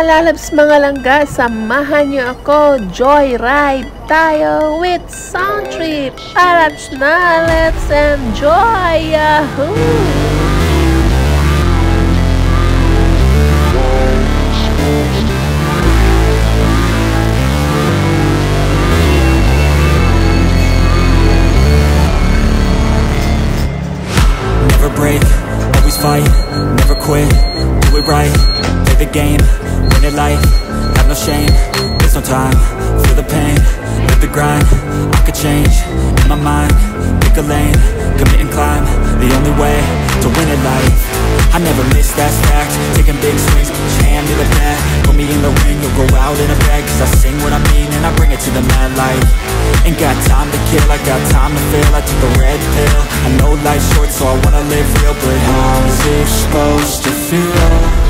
Mga lalabs mga langga, samahan niyo ako, joyride tayo with Sound Trip. Tara's na, let's enjoy! Yahoo! Never break, always fight, never quit, do it right Play the game, win it life, have no shame There's no time, feel the pain, live the grind I could change, in my mind, pick a lane Commit and climb, the only way to win it life. I never miss, that's fact, taking big swings, each hand to the bat Put me in the ring, you'll go out in a bag. Cause I sing what I mean and I bring it to the mad light. Ain't got time to kill, I got time to feel. I took a red pill, I know life's short so I wanna live real. But how's it supposed to feel?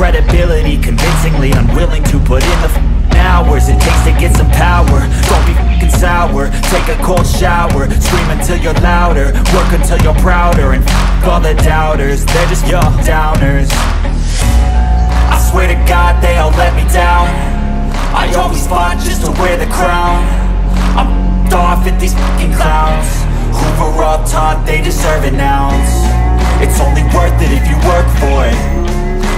credibility Convincingly unwilling to put in the f***ing hours It takes to get some power. Don't be f***ing sour. Take a cold shower. Scream until you're louder. Work until you're prouder. And f*** all the doubters They're just your downers. I swear to God they all let me down. I always fought just to wear the crown. I'm off at these fucking clowns. Were all taught they deserve it ounce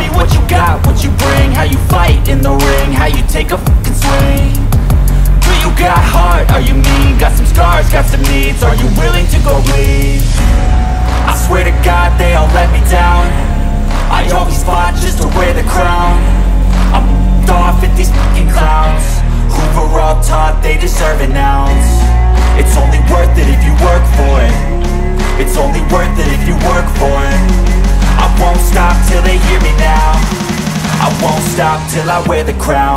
me what you got, what you bring, how you fight in the ring, how you take a fucking swing. Do you got heart? Are you mean? Got some scars, got some needs. Are you willing to go bleed? I swear to God they all let me down I always fought just to wear the crown I'm off at these fucking clowns Who were all taught they deserve an ounce It's only worth it if you work for it till I wear the crown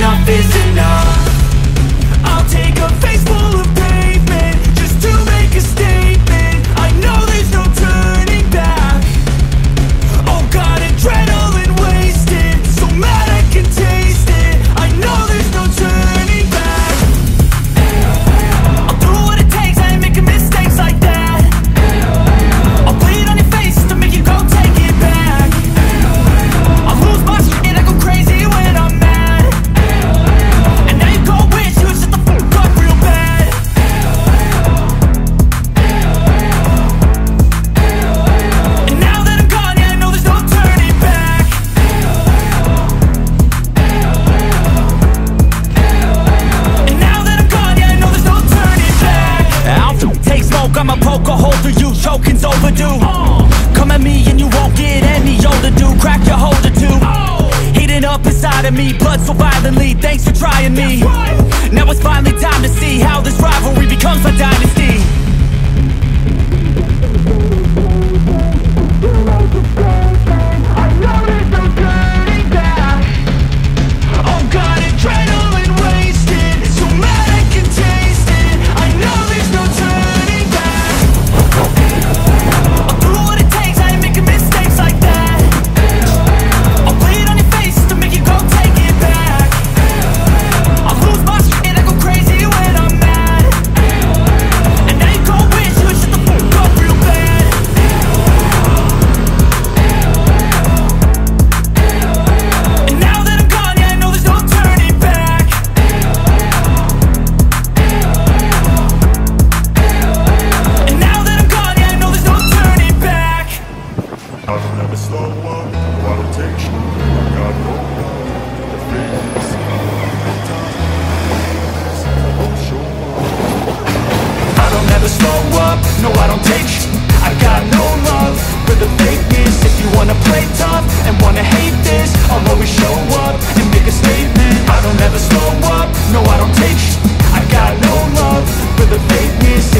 enough is enough